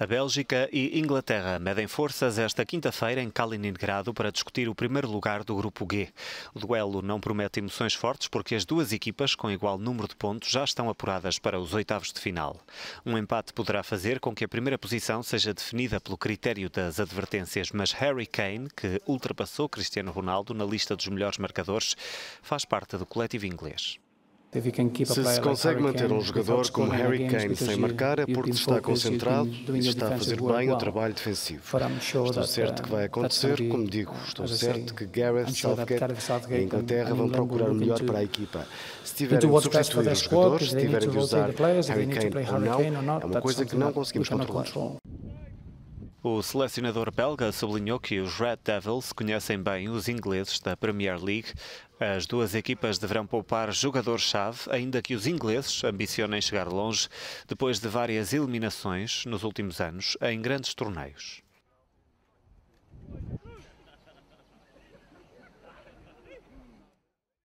A Bélgica e Inglaterra medem forças esta quinta-feira em Kaliningrado para discutir o primeiro lugar do Grupo G. O duelo não promete emoções fortes porque as duas equipas, com igual número de pontos, já estão apuradas para os oitavos de final. Um empate poderá fazer com que a primeira posição seja definida pelo critério das advertências, mas Harry Kane, que ultrapassou Cristiano Ronaldo na lista dos melhores marcadores, faz parte do coletivo inglês. Se se consegue manter um jogador como Harry Kane sem marcar é porque está concentrado e está a fazer bem o trabalho defensivo. Estou certo que vai acontecer, como digo, estou certo que Gareth Southgate e a Inglaterra vão procurar o melhor para a equipa. Se tiverem de substituir os jogadores, se tiverem de usar Harry Kane ou não, é uma coisa que não conseguimos controlar. O selecionador belga sublinhou que os Red Devils conhecem bem os ingleses da Premier League. As duas equipas deverão poupar jogador-chave, ainda que os ingleses ambicionem chegar longe depois de várias eliminações nos últimos anos em grandes torneios.